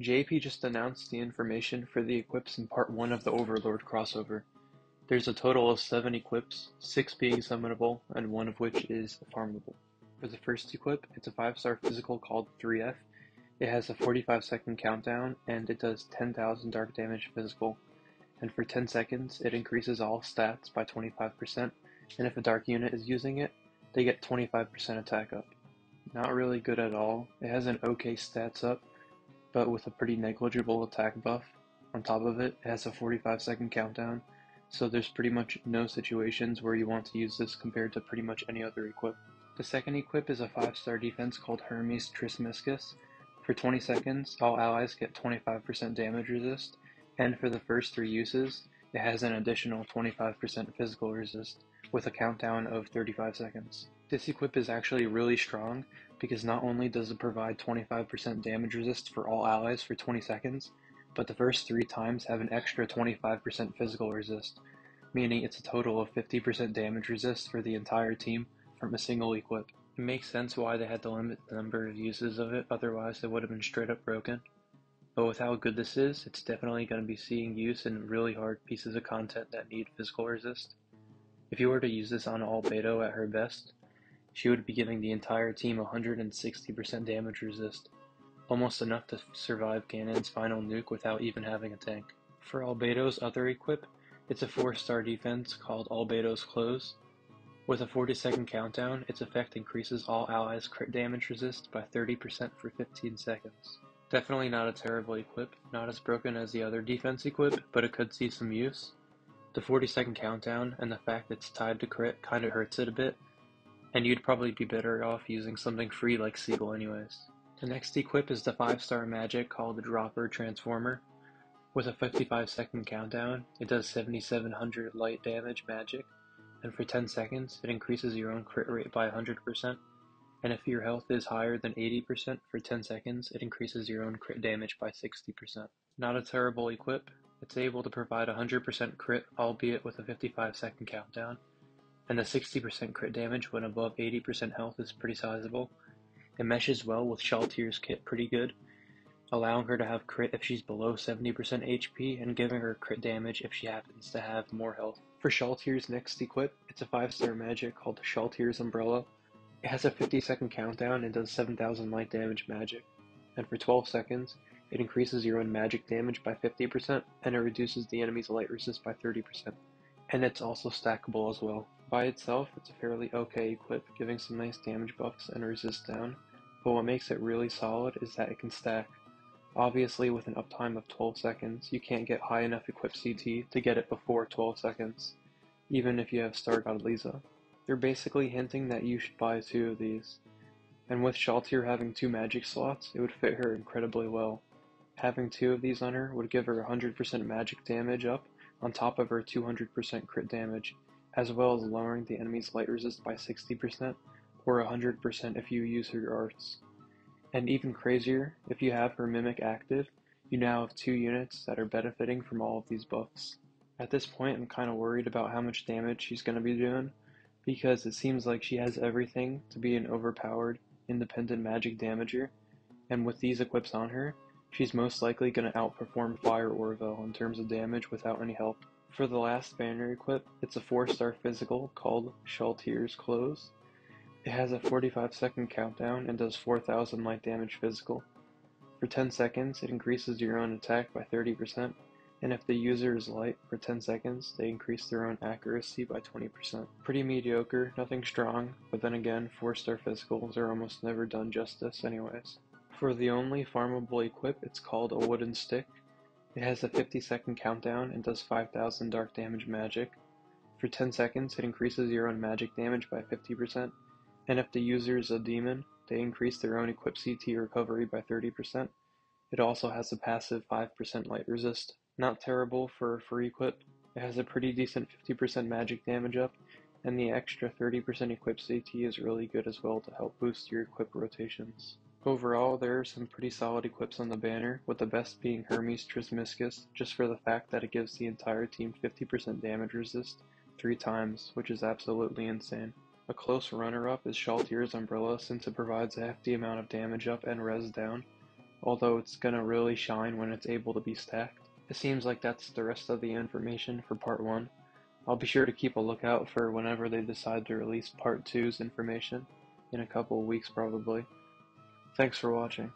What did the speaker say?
JP just announced the information for the equips in part 1 of the Overlord crossover. There's a total of 7 equips, 6 being summonable, and one of which is farmable. For the first equip, it's a 5 star physical called 3F. It has a 45 second countdown, and it does 10,000 dark damage physical. And for 10 seconds, it increases all stats by 25%, and if a dark unit is using it, they get 25% attack up. Not really good at all. It has an okay stats up, but with a pretty negligible attack buff. On top of it, it has a 45 second countdown, so there's pretty much no situations where you want to use this compared to pretty much any other equip. The second equip is a 5 star defense called Hermes Trismegistus. For 20 seconds, all allies get 25% damage resist, and for the first three uses, it has an additional 25% physical resist, with a countdown of 35 seconds. This equip is actually really strong because not only does it provide 25% damage resist for all allies for 20 seconds, but the first three times have an extra 25% physical resist, meaning it's a total of 50% damage resist for the entire team from a single equip. It makes sense why they had to limit the number of uses of it, otherwise it would have been straight up broken. But with how good this is, it's definitely going to be seeing use in really hard pieces of content that need physical resist. If you were to use this on Albedo at her best, she would be giving the entire team 160% damage resist, almost enough to survive Ganon's final nuke without even having a tank. For Albedo's other equip, it's a 4 star defense called Albedo's Close. With a 40 second countdown, its effect increases all allies' crit damage resist by 30% for 15 seconds. Definitely not a terrible equip, not as broken as the other defense equip, but it could see some use. The 40 second countdown and the fact it's tied to crit kinda hurts it a bit, and you'd probably be better off using something free like Siegel anyways. The next equip is the 5 star magic called the Dropper Transformer. With a 55 second countdown, it does 7700 light damage magic, and for 10 seconds, it increases your own crit rate by 100%. And if your health is higher than 80% for 10 seconds, it increases your own crit damage by 60%. Not a terrible equip, it's able to provide 100% crit, albeit with a 55 second countdown, and the 60% crit damage when above 80% health is pretty sizable. It meshes well with Shalltear's kit pretty good, allowing her to have crit if she's below 70% HP and giving her crit damage if she happens to have more health. For Shalltear's next equip, it's a 5 star magic called Shalltear's Umbrella. It has a 50 second countdown and does 7000 light damage magic, and for 12 seconds, it increases your own magic damage by 50%, and it reduces the enemy's light resist by 30%. And it's also stackable as well. By itself, it's a fairly okay equip, giving some nice damage buffs and resist down, but what makes it really solid is that it can stack. Obviously, with an uptime of 12 seconds, you can't get high enough equip CT to get it before 12 seconds, even if you have Star God Liza. They're basically hinting that you should buy two of these, and with Shalltear having two magic slots, it would fit her incredibly well. Having two of these on her would give her 100% magic damage up on top of her 200% crit damage, as well as lowering the enemy's light resist by 60% or 100% if you use her arts. And even crazier, if you have her Mimic active, you now have two units that are benefiting from all of these buffs. At this point, I'm kind of worried about how much damage she's going to be doing, because it seems like she has everything to be an overpowered, independent magic damager, and with these equips on her, She's most likely going to outperform Fire Orville in terms of damage without any help. For the last banner equip, it's a 4 star physical called Shalltear's Close. It has a 45 second countdown and does 4000 light damage physical. For 10 seconds, it increases your own attack by 30%, and if the user is light for 10 seconds, they increase their own accuracy by 20%. Pretty mediocre, nothing strong, but then again, 4 star physicals are almost never done justice anyways. For the only farmable equip, it's called a wooden stick. It has a 50 second countdown and does 5000 dark damage magic. For 10 seconds, it increases your own magic damage by 50%, and if the user is a demon, they increase their own equip CT recovery by 30%. It also has a passive 5% light resist. Not terrible for a free equip. It has a pretty decent 50% magic damage up, and the extra 30% equip CT is really good as well to help boost your equip rotations. Overall, there are some pretty solid equips on the banner, with the best being Hermes Trismegistus, just for the fact that it gives the entire team 50% damage resist three times, which is absolutely insane. A close runner-up is Shalltear's Umbrella since it provides a hefty amount of damage up and res down, although it's gonna really shine when it's able to be stacked. It seems like that's the rest of the information for part 1. I'll be sure to keep a lookout for whenever they decide to release part 2's information, in a couple of weeks probably. Thanks for watching.